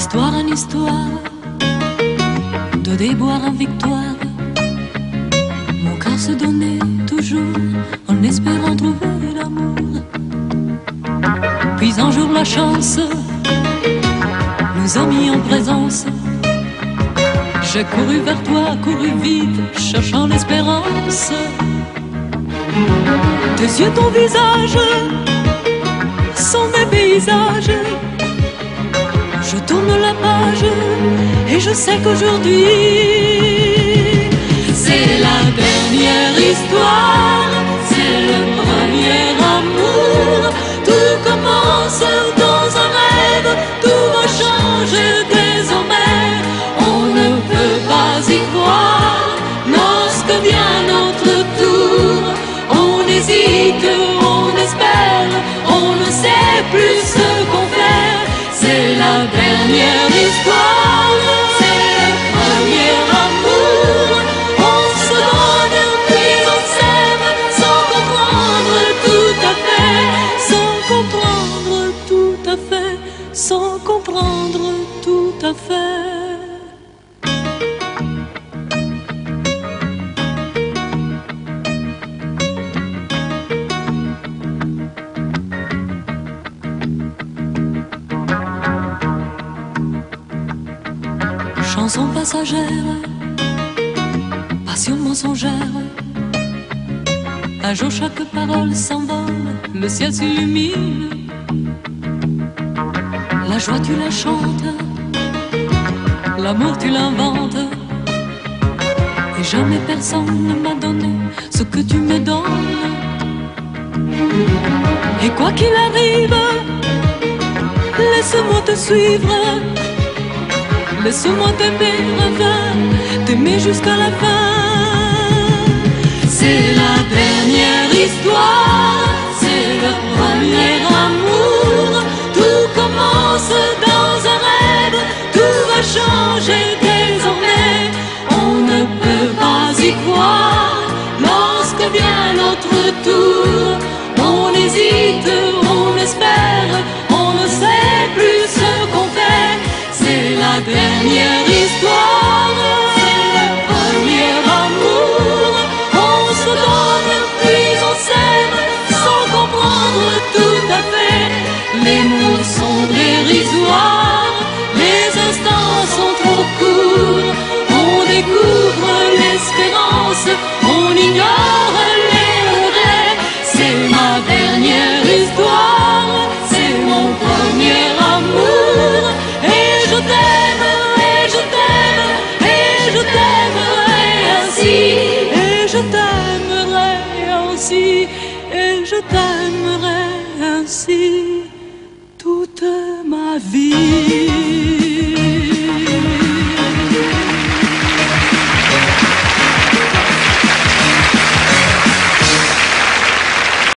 d'histoire en histoire, de déboire en victoire. Mon cœur se donnait toujours en espérant trouver l'amour. Puis un jour la chance nous a mis en présence. J'ai couru vers toi, couru vite, cherchant l'espérance. Tes yeux, ton visage sont mes paysages. Je tourne la page et je sais qu'aujourd'hui c'est la dernière histoire, dernière histoire, c'est le premier amour. On se donne puis on s'aime sans comprendre tout à fait, sans comprendre tout à fait, sans comprendre tout à fait. Chanson passagère, passion mensongère. Un jour chaque parole s'envole, le ciel s'illumine. La joie tu la chantes, l'amour tu l'inventes. Et jamais personne ne m'a donné ce que tu me donnes. Et quoi qu'il arrive, laisse-moi te suivre. Laisse-moi t'aimer enfin, t'aimer jusqu'à la fin. C'est la dernière histoire, c'est le premier dernière histoire, et je t'aimerai ainsi toute ma vie.